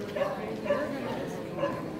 Two entries. Kids are all grown up.